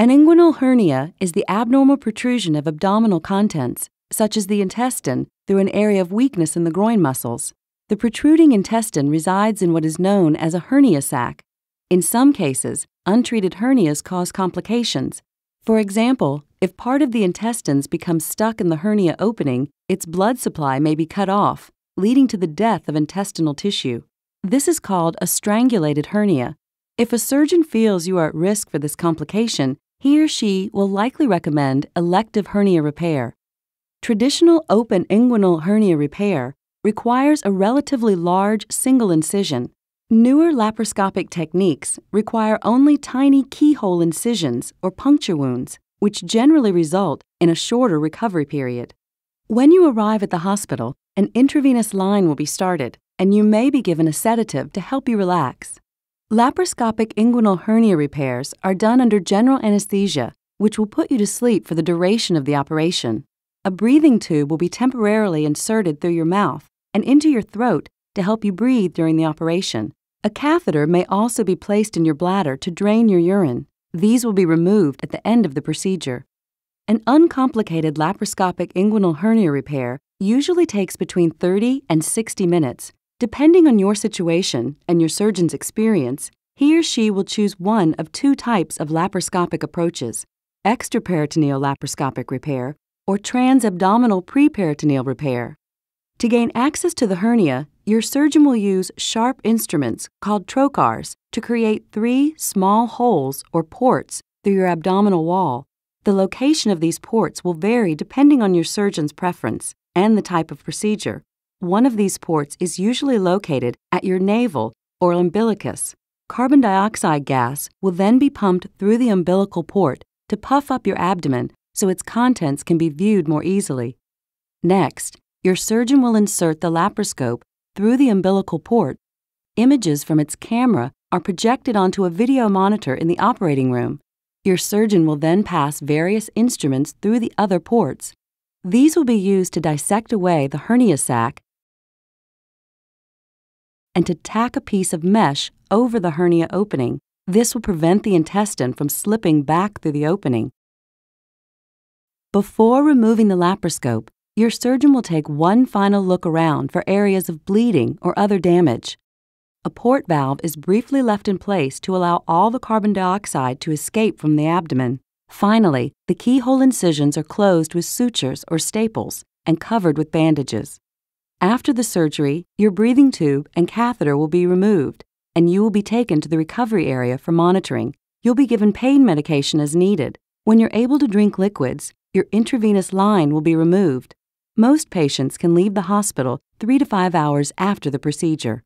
An inguinal hernia is the abnormal protrusion of abdominal contents, such as the intestine, through an area of weakness in the groin muscles. The protruding intestine resides in what is known as a hernia sac. In some cases, untreated hernias cause complications. For example, if part of the intestines becomes stuck in the hernia opening, its blood supply may be cut off, leading to the death of intestinal tissue. This is called a strangulated hernia. If a surgeon feels you are at risk for this complication, he or she will likely recommend elective hernia repair. Traditional open inguinal hernia repair requires a relatively large single incision. Newer laparoscopic techniques require only tiny keyhole incisions or puncture wounds, which generally result in a shorter recovery period. When you arrive at the hospital, an intravenous line will be started, and you may be given a sedative to help you relax. Laparoscopic inguinal hernia repairs are done under general anesthesia, which will put you to sleep for the duration of the operation. A breathing tube will be temporarily inserted through your mouth and into your throat to help you breathe during the operation. A catheter may also be placed in your bladder to drain your urine. These will be removed at the end of the procedure. An uncomplicated laparoscopic inguinal hernia repair usually takes between 30 and 60 minutes Depending on your situation and your surgeon's experience, he or she will choose one of two types of laparoscopic approaches extraperitoneal laparoscopic repair or transabdominal preperitoneal repair. To gain access to the hernia, your surgeon will use sharp instruments called trocars to create three small holes or ports through your abdominal wall. The location of these ports will vary depending on your surgeon's preference and the type of procedure. One of these ports is usually located at your navel or umbilicus. Carbon dioxide gas will then be pumped through the umbilical port to puff up your abdomen so its contents can be viewed more easily. Next, your surgeon will insert the laparoscope through the umbilical port. Images from its camera are projected onto a video monitor in the operating room. Your surgeon will then pass various instruments through the other ports. These will be used to dissect away the hernia sac and to tack a piece of mesh over the hernia opening. This will prevent the intestine from slipping back through the opening. Before removing the laparoscope, your surgeon will take one final look around for areas of bleeding or other damage. A port valve is briefly left in place to allow all the carbon dioxide to escape from the abdomen. Finally, the keyhole incisions are closed with sutures or staples and covered with bandages. After the surgery, your breathing tube and catheter will be removed, and you will be taken to the recovery area for monitoring. You'll be given pain medication as needed. When you're able to drink liquids, your intravenous line will be removed. Most patients can leave the hospital three to five hours after the procedure.